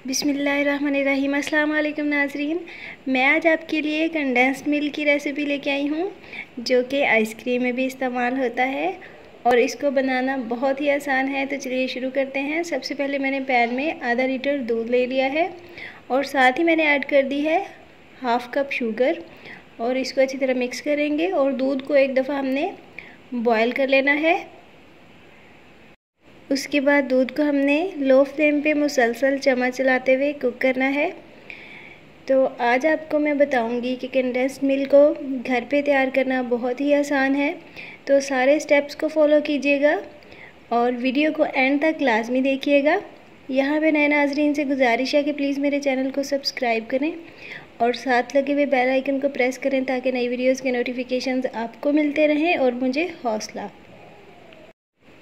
बिसमीम वालेकुम नाजरीन। मैं आज आपके लिए कंडेंस्ड मिल्क की रेसिपी लेके आई हूँ, जो कि आइसक्रीम में भी इस्तेमाल होता है। और इसको बनाना बहुत ही आसान है तो चलिए शुरू करते हैं। सबसे पहले मैंने पैन में आधा लीटर दूध ले लिया है, और साथ ही मैंने ऐड कर दी है हाफ़ कप शुगर और इसको अच्छी तरह मिक्स करेंगे, और दूध को एक दफ़ा हमने बॉयल कर लेना है। उसके बाद दूध को हमने लो फ्लेम पे मुसलसल चम्मच चलाते हुए कुक करना है। तो आज आपको मैं बताऊँगी कि कंडेंस्ड मिल्क को घर पे तैयार करना बहुत ही आसान है। तो सारे स्टेप्स को फॉलो कीजिएगा और वीडियो को एंड तक लाजमी देखिएगा। यहाँ पे नए नाजरीन से गुजारिश है कि प्लीज़ मेरे चैनल को सब्सक्राइब करें और साथ लगे हुए बेल आइकन को प्रेस करें ताकि नई वीडियोज़ के नोटिफिकेशन आपको मिलते रहें और मुझे हौसला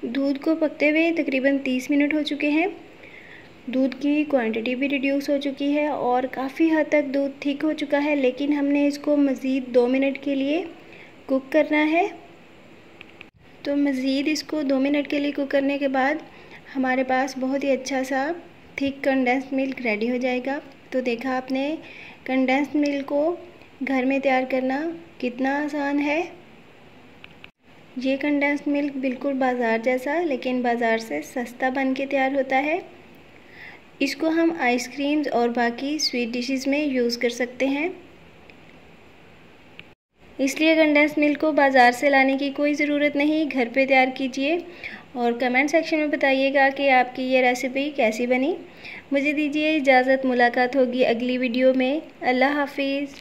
दूध को पकते हुए तकरीबन तीस मिनट हो चुके हैं। दूध की क्वांटिटी भी रिड्यूस हो चुकी है और काफ़ी हद तक दूध ठीक हो चुका है, लेकिन हमने इसको मज़ीद दो मिनट के लिए कुक करना है। तो मज़ीद इसको दो मिनट के लिए कुक करने के बाद हमारे पास बहुत ही अच्छा सा थिक कंडेंस्ड मिल्क रेडी हो जाएगा। तो देखा आपने कंडेंस्ड मिल्क को घर में तैयार करना कितना आसान है। ये कंडेंस्ड मिल्क बिल्कुल बाज़ार जैसा, लेकिन बाज़ार से सस्ता बन के तैयार होता है। इसको हम आइसक्रीम्स और बाकी स्वीट डिशेस में यूज़ कर सकते हैं। इसलिए कंडेंस मिल्क को बाज़ार से लाने की कोई ज़रूरत नहीं। घर पे तैयार कीजिए और कमेंट सेक्शन में बताइएगा कि आपकी ये रेसिपी कैसी बनी। मुझे दीजिए इजाज़त। मुलाकात होगी अगली वीडियो में। अल्लाह हाफिज़।